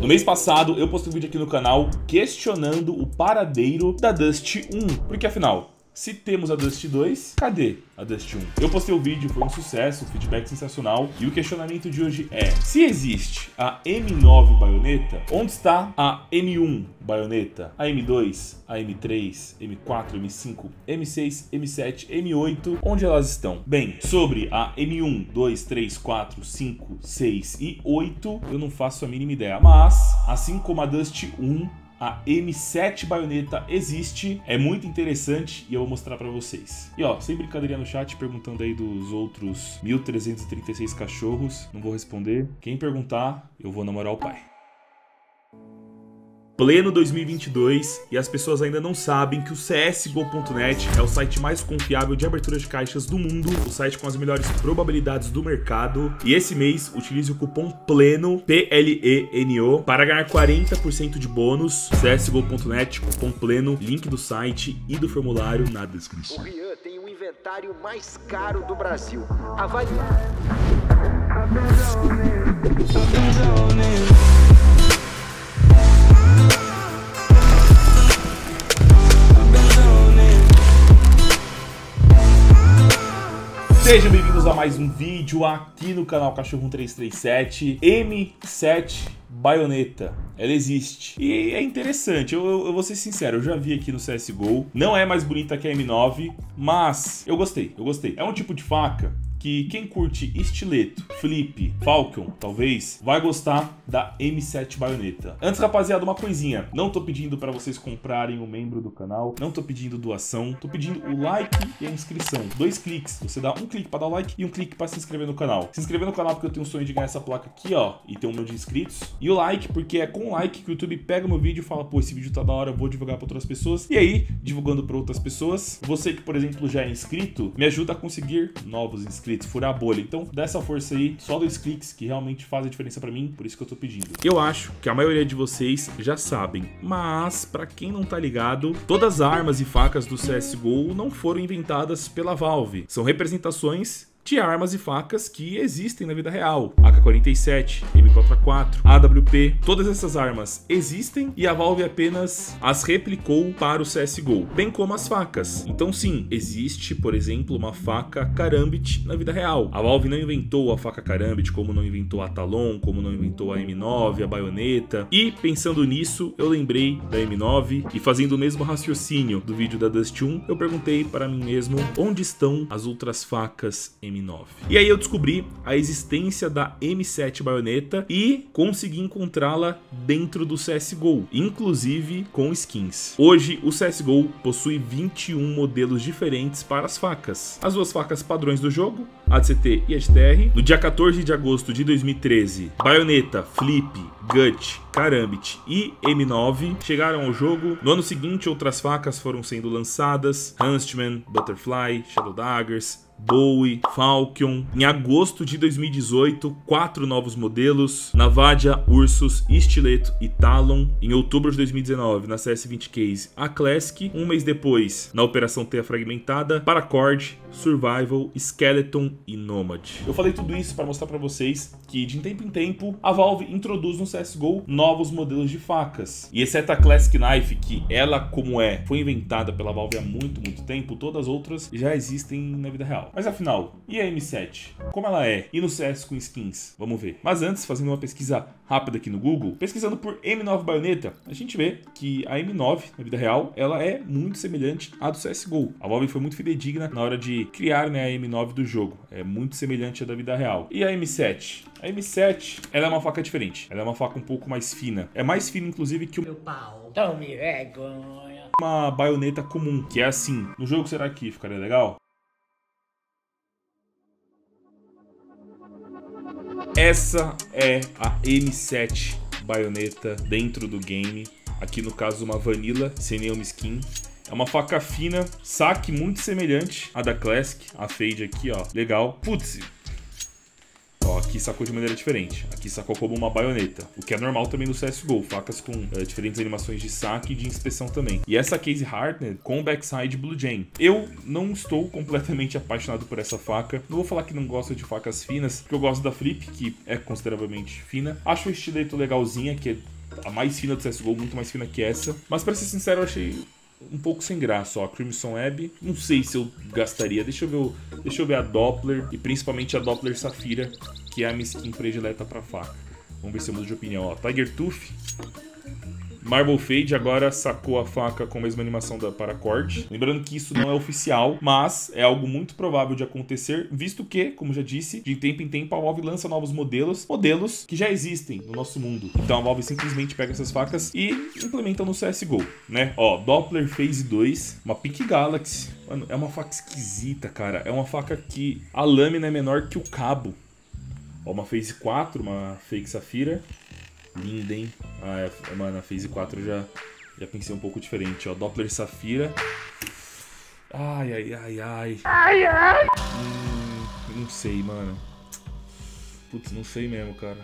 No mês passado, eu postei um vídeo aqui no canal questionando o paradeiro da Dust 1, porque afinal, se temos a Dust 2, cadê a Dust 1? Eu postei o vídeo, foi um sucesso, feedback sensacional. E o questionamento de hoje é: se existe a M9 baioneta, onde está a M1 baioneta, a M2, a M3, M4, M5, M6, M7, M8, onde elas estão? Bem, sobre a M1, 2, 3, 4, 5, 6 e 8, eu não faço a mínima ideia. Mas, assim como a Dust 1, a M7 baioneta existe, é muito interessante e eu vou mostrar para vocês. E ó, sem brincadeira no chat, perguntando aí dos outros 1336 cachorros, não vou responder. Quem perguntar, eu vou namorar o pai pleno 2022 e as pessoas ainda não sabem que o CSGO.net é o site mais confiável de abertura de caixas do mundo, o site com as melhores probabilidades do mercado. E esse mês utilize o cupom PLENO, P-L-E-N-O, para ganhar 40% de bônus. CSGO.net, cupom PLENO, link do site e do formulário na descrição. O Rian tem o inventário mais caro do Brasil. Avalie. Sejam bem-vindos a mais um vídeo aqui no canal Cachorro 1337 M7 baioneta. Ela existe. E é interessante, eu, eu, eu, vou ser sincero, eu já vi aqui no CSGO. Não é mais bonita que a M9, mas eu gostei, eu gostei. É um tipo de faca que quem curte estileto, flip, falcon, talvez, vai gostar da M7 baioneta. Antes, rapaziada, uma coisinha. Não tô pedindo para vocês comprarem um membro do canal, não tô pedindo doação, tô pedindo o like e a inscrição. Dois cliques. Você dá um clique para dar o like e um clique para se inscrever no canal. Se inscrever no canal porque eu tenho um sonho de ganhar essa placa aqui, ó, e ter um milhão de inscritos. E o like porque é com o like que o YouTube pega meu vídeo e fala, pô, esse vídeo tá da hora, vou divulgar para outras pessoas. E aí, divulgando para outras pessoas, você que, por exemplo, já é inscrito, me ajuda a conseguir novos inscritos inscritos, furar a bolha. Então, dá essa força aí, só dois cliques que realmente fazem a diferença para mim, por isso que eu tô pedindo. Eu acho que a maioria de vocês já sabem, mas para quem não tá ligado, todas as armas e facas do CSGO não foram inventadas pela Valve. São representações de armas e facas que existem na vida real. AK-47, M4A4, AWP, todas essas armas existem e a Valve apenas as replicou para o CSGO, bem como as facas. Então sim, existe, por exemplo, uma faca Karambit na vida real. A Valve não inventou a faca Karambit, como não inventou a Talon, como não inventou a M9, a baioneta. E pensando nisso, eu lembrei da M9 e fazendo o mesmo raciocínio do vídeo da Dust 1, eu perguntei para mim mesmo onde estão as outras facas M9. M9. E aí eu descobri a existência da M7 baioneta e consegui encontrá-la dentro do CSGO, inclusive com skins. Hoje o CSGO possui 21 modelos diferentes para as facas. As duas facas padrões do jogo, a e a HTR. No dia 14 de agosto de 2013, baioneta, flip, Gut, Karambit e M9 chegaram ao jogo. No ano seguinte, outras facas foram sendo lançadas: Huntsman, Butterfly, Shadow Daggers, Bowie, Falcon. Em agosto de 2018, quatro novos modelos: Navadia, Ursus, Estileto e Talon. Em outubro de 2019, na CS20 Case, a Classic. Um mês depois, na Operação Teia Fragmentada, Paracord, Survival, Skeleton e Nomad. Eu falei tudo isso para mostrar para vocês que de tempo em tempo a Valve introduz no CSGO novos modelos de facas. E exceto a Classic Knife, que ela como é, foi inventada pela Valve há muito, muito tempo, todas as outras já existem na vida real. Mas afinal, e a M7? Como ela é? E no CS com skins? Vamos ver. Mas antes, fazendo uma pesquisa rápida aqui no Google, pesquisando por M9 baioneta, a gente vê que a M9, na vida real, ela é muito semelhante à do CSGO. A Valve foi muito fidedigna na hora de criar né, a M9 do jogo. É muito semelhante à da vida real. E a M7? A M7, ela é uma faca diferente. Ela é uma faca um pouco mais fina. É mais fina, inclusive, que o meu pau. Tome vergonha. Uma baioneta comum, que é assim. No jogo será que ficaria legal? Essa é a M7 baioneta dentro do game. Aqui no caso uma vanilla sem nenhuma skin. É uma faca fina, saque muito semelhante à da Classic, a Fade aqui, ó. Legal. Putz, Aqui sacou de maneira diferente. Aqui sacou como uma baioneta. O que é normal também no CSGO. Facas com uh, diferentes animações de saque e de inspeção também. E essa case hardened com backside Blue Jay. Eu não estou completamente apaixonado por essa faca. Não vou falar que não gosto de facas finas, porque eu gosto da Flip, que é consideravelmente fina. Acho o estileto legalzinha, que é a mais fina do CSGO, muito mais fina que essa. Mas pra ser sincero, eu achei um pouco sem graça, ó. Crimson Web, não sei se eu gastaria. Deixa eu ver, o, deixa eu ver a Doppler e principalmente a Doppler Safira, que é a minha skin predileta pra faca. Vamos ver se eu mudo de opinião, ó. Tiger Tooth, Marble Fade agora sacou a faca com a mesma animação da paracorte. Lembrando que isso não é oficial, mas é algo muito provável de acontecer, visto que, como já disse, de tempo em tempo a Valve lança novos modelos, modelos que já existem no nosso mundo. Então a Valve simplesmente pega essas facas e implementa no CSGO, né? Ó, Doppler Phase 2, uma Peak Galaxy. Mano, é uma faca esquisita, cara. É uma faca que a lâmina é menor que o cabo. Ó, uma Phase 4, uma Fake Safira. Linda, hein? Ah, é, mano, a Phase 4 já, já pensei um pouco diferente, ó. Doppler Safira. Ai, ai, ai, ai. Ai, ai. Hum, não sei, mano. Putz, não sei mesmo, cara.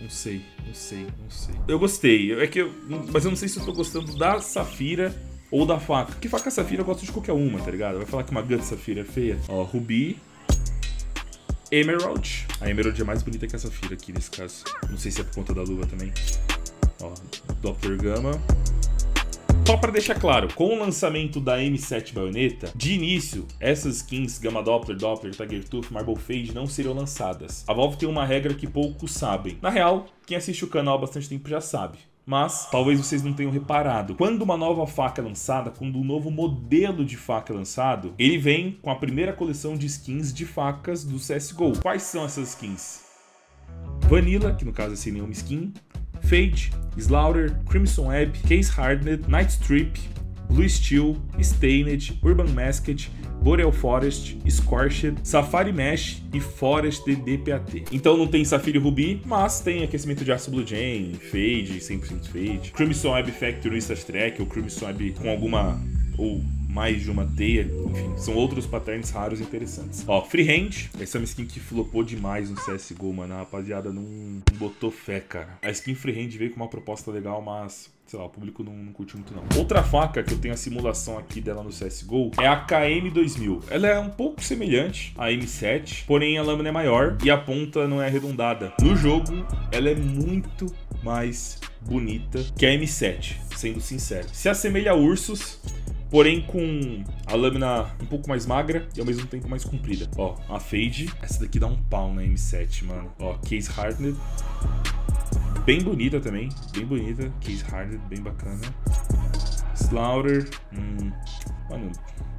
Não sei, não sei, não sei. Eu gostei. É que eu, mas eu não sei se eu tô gostando da Safira ou da faca. Porque faca Safira eu gosto de qualquer uma, tá ligado? Vai falar que uma Gut Safira é feia. Ó, Rubi, Emerald. A Emerald é mais bonita que a Safira aqui nesse caso. Não sei se é por conta da luva também. Ó, Doppler Gama. Só para deixar claro, com o lançamento da M7 Baioneta, de início, essas skins Gamma Doppler, Doppler, Tiger Tooth, Marble Fade não seriam lançadas. A Valve tem uma regra que poucos sabem. Na real, quem assiste o canal há bastante tempo já sabe mas talvez vocês não tenham reparado. Quando uma nova faca é lançada, quando um novo modelo de faca é lançado, ele vem com a primeira coleção de skins de facas do CSGO. Quais são essas skins? Vanilla, que no caso é sem nenhuma skin, Fade, Slaughter, Crimson Web, Case Hardened, Night Strip, Blue Steel, Stained, Urban Masked, Boreal Forest, Scorched, Safari Mesh e Forest DPAT. Então não tem Safira Ruby, mas tem aquecimento de aço Blue Jane, Fade, 100% Fade, Crimson Web Factory Stat Track ou Crimson Web com alguma ou mais de uma teia, enfim, são outros patterns raros e interessantes. Ó, Freehand, essa é uma skin que flopou demais no CSGO, mano, a rapaziada não, não botou fé, cara. A skin Freehand veio com uma proposta legal, mas sei lá, o público não, não curte muito não. Outra faca que eu tenho a simulação aqui dela no CSGO é a KM2000. Ela é um pouco semelhante à M7, porém a lâmina é maior e a ponta não é arredondada. No jogo, ela é muito mais bonita que a M7, sendo sincero. Se assemelha a Ursus, porém com a lâmina um pouco mais magra e ao mesmo tempo mais comprida. Ó, a Fade, essa daqui dá um pau na M7, mano. Ó, Case Hardened, bem bonita também, bem bonita, Case Hardened, bem bacana. Slaughter, hum, mano,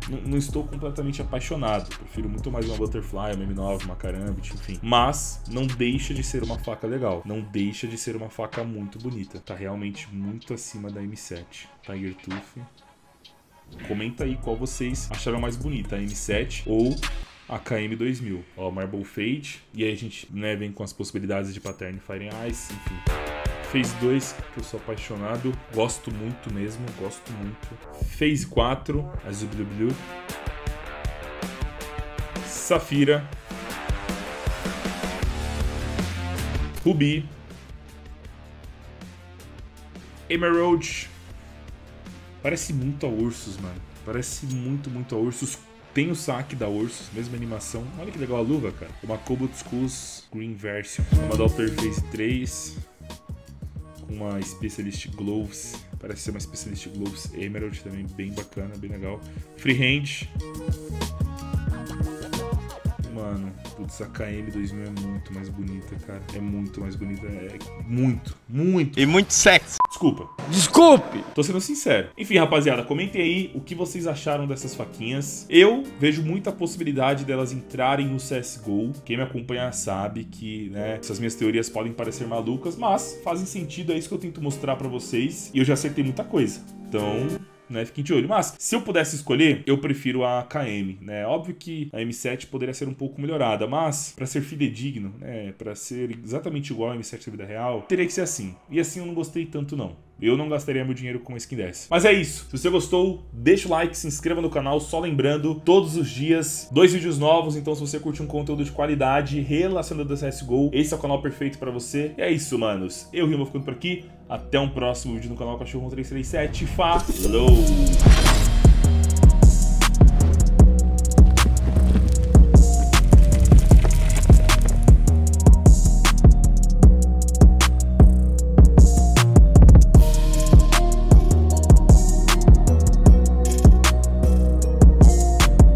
não, estou completamente apaixonado. Prefiro muito mais uma Butterfly, uma M9, uma Karambit, enfim. Mas não deixa de ser uma faca legal. Não deixa de ser uma faca muito bonita. Tá realmente muito acima da M7. Tiger Tooth. Comenta aí qual vocês acharam mais bonita, a M7 ou a KM2000. Ó, Marble Fade. E aí a gente né, vem com as possibilidades de Pattern Fire Ice, enfim. Phase 2, que eu sou apaixonado. Gosto muito mesmo, gosto muito. Phase 4, a Blue. Safira. Ruby. Emerald. Parece muito a Ursus, mano. Parece muito, muito a Ursus. Tem o saque da Ursus, mesma animação. Olha que legal a luva, cara. Uma Cobalt Skulls Green Version. Uma Doppler Phase 3. Uma Specialist Gloves. Parece ser uma Specialist Gloves Emerald também, bem bacana, bem legal. Freehand. Putz, a KM2000 é muito mais bonita, cara. É muito mais bonita. É muito, muito. E muito sexy. Desculpa. Desculpe! Tô sendo sincero. Enfim, rapaziada, comentem aí o que vocês acharam dessas faquinhas. Eu vejo muita possibilidade delas entrarem no CSGO. Quem me acompanha sabe que, né, essas minhas teorias podem parecer malucas, mas fazem sentido, é isso que eu tento mostrar para vocês. E eu já acertei muita coisa. Então, né? Fiquem de olho. Mas, se eu pudesse escolher, eu prefiro a KM, né? Óbvio que a M7 poderia ser um pouco melhorada, mas para ser fidedigno, né? Para ser exatamente igual a M7 da vida real, teria que ser assim. E assim eu não gostei tanto não. Eu não gastaria meu dinheiro com uma skin dessa. Mas é isso. Se você gostou, deixa o like, se inscreva no canal. Só lembrando, todos os dias, dois vídeos novos. Então, se você curte um conteúdo de qualidade relacionado a CSGO, esse é o canal perfeito para você. E é isso, manos. Eu, Rimo, ficando por aqui. Até um próximo vídeo no canal Cachorro 337. Falou!